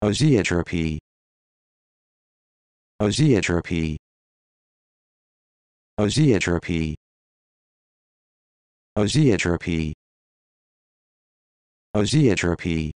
Azeotropy. Azeotropy. Azeotropy. Azeotropy. Azeotropy.